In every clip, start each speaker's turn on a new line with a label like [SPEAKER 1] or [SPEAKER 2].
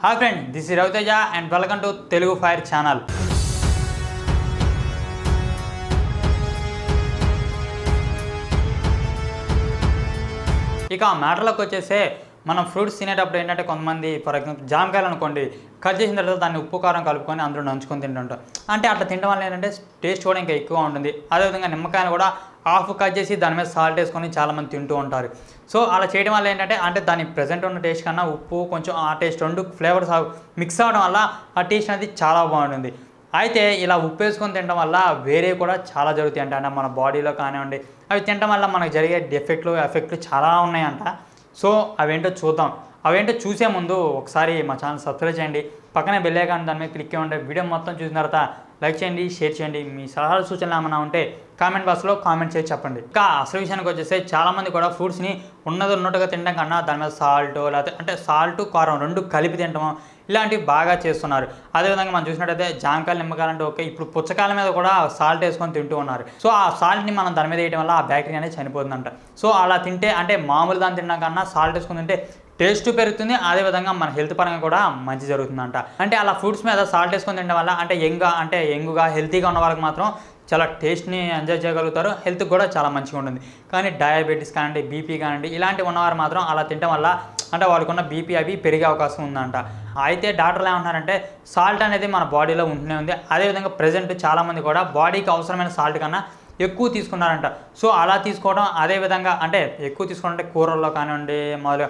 [SPEAKER 1] Hi friend this is Raviteja and welcome to Telugu fire channel. ఇక మ్యాటర్లోకి వచ్చేసే మనం ఫ్రూట్స్ తినేటప్పుడు ఏంటంటే కొంతమంది ఫర్ ఎగ్జాంపుల్ జామకాయలు అనుకోండి కట్ చేసిన తర్వాత దాన్ని ఉప్పు కారం కలుపుకొని అందులో నంచుకొని తింటుంటారు అంటే అట్లా తినడం వల్ల ఏంటంటే టేస్ట్ కూడా ఇంకా ఎక్కువ ఉంటుంది. అదేవిధంగా నిమ్మకాయలు కూడా హాఫ్ కట్ చేసి దాని మీద సాల్ట్ వేసుకొని చాలామంది తింటూ ఉంటారు. సో అలా చేయడం వల్ల ఏంటంటే అంటే దాని ప్రజెంట్ ఉన్న టేస్ట్ కన్నా ఉప్పు కొంచెం ఆ టేస్ట్ రెండు ఫ్లేవర్స్ మిక్స్ అవ్వడం వల్ల ఆ టేస్ట్ అనేది చాలా బాగుంటుంది. అయితే ఇలా ఉప్పు వేసుకొని తినడం వల్ల వేరే కూడా చాలా జరుగుతాయి అంట అంటే మన బాడీలో కానివ్వండి అవి తినడం వల్ల మనకు జరిగే ఎఫెక్ట్లు ఎఫెక్ట్లు చాలా ఉన్నాయంట. సో అవేంటో చూద్దాం. అవేంటో చూసే ముందు ఒకసారి మా ఛానల్ సబ్స్క్రైబ్ చేయండి. పక్కనే బెల్ దాని మీద క్లిక్ ఉండే వీడియో మొత్తం చూసిన తర్వాత లైక్ చేయండి షేర్ చేయండి. మీ సలహాలు సూచనలు ఏమైనా ఉంటే కామెంట్ బాక్స్లో కామెంట్ చేసి చెప్పండి. ఇంకా అసలు విషయానికి వచ్చేస్తే చాలామంది కూడా ఫ్రూట్స్ని ఉన్నది ఉన్నట్టుగా తినడం కన్నా దాని మీద సాల్ట్ లేకపోతే అంటే సాల్ట్ కారం రెండు కలిపి తినడం ఇలాంటివి బాగా చేస్తున్నారు. అదేవిధంగా మనం చూసినట్టయితే జాంకాయలు నిమ్మకాయలు అంటే ఓకే ఇప్పుడు పుచ్చకాయల మీద కూడా సాల్ట్ వేసుకొని తింటూ ఉన్నారు. సో ఆ సాల్ట్ని మనం దాని మీద వేయడం వల్ల ఆ బ్యాక్టీరియా అనేది చనిపోతుందంట. సో అలా తింటే అంటే మామూలు దాన్ని తినడం కన్నా సాల్ట్ వేసుకుని తింటే టేస్ట్ పెరుగుతుంది. అదేవిధంగా మన హెల్త్ పరంగా కూడా మంచి జరుగుతుందంట. అంటే అలా ఫ్రూట్స్ మీద సాల్ట్ వేసుకొని తినడం వల్ల అంటే యంగ్గా అంటే యంగ్గా హెల్తీగా ఉన్న వాళ్ళకి మాత్రం చాలా టేస్ట్ని ఎంజాయ్ చేయగలుగుతారు. హెల్త్ కూడా చాలా మంచిగా ఉంటుంది. కానీ డయాబెటీస్ కానివ్వండి బీపీ కానివ్వండి ఇలాంటి ఉన్నవారు మాత్రం అలా తినడం వల్ల అంటే వాళ్ళకున్న బీపీ అవి పెరిగే అవకాశం ఉందంట. అయితే డాక్టర్లు ఏమంటున్నారంటే సాల్ట్ అనేది మన బాడీలో ఉంటూనే ఉంది. అదేవిధంగా ప్రజెంట్ చాలామంది కూడా బాడీకి అవసరమైన సాల్ట్ కన్నా ఎక్కువ తీసుకున్నారంట. సో అలా తీసుకోవడం అదే విధంగా అంటే ఎక్కువ తీసుకున్నంటే కూరల్లో కానివ్వండి మొదలు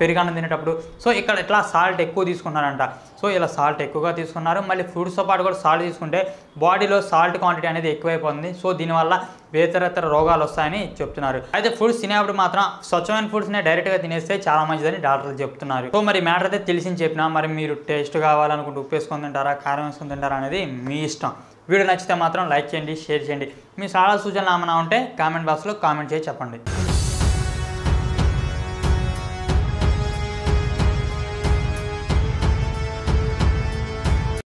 [SPEAKER 1] పెరిగన్నం తినేటప్పుడు. సో ఇక్కడ ఇట్లా సాల్ట్ ఎక్కువ తీసుకున్నారంట. సో ఇలా సాల్ట్ ఎక్కువగా తీసుకున్నారు. మళ్ళీ ఫ్రూట్స్తో పాటు కూడా సాల్ట్ తీసుకుంటే బాడీలో సాల్ట్ క్వాంటిటీ అనేది ఎక్కువైపోతుంది. సో దీనివల్ల వేతరేతర రోగాలు వస్తాయని చెప్తున్నారు. అయితే ఫుడ్స్ తినేప్పుడు మాత్రం స్వచ్ఛమైన ఫుడ్స్నే డైరెక్ట్గా తినేస్తే చాలా మంచిదని డాక్టర్లు చెప్తున్నారు. సో మరి మ్యాటర్ అయితే తెలిసి చెప్పినా మరి మీరు టేస్ట్ కావాలనుకుంటే ఉప్పు వేసుకొని తింటారా కారం వేసుకొని తింటారా అనేది మీ ఇష్టం. వీడియో నచ్చితే మాత్రం లైక్ చేయండి షేర్ చేయండి. మీ సలహా సూచనలు ఏమైనా ఉంటే కామెంట్ బాక్స్లో కామెంట్ చేసి చెప్పండి.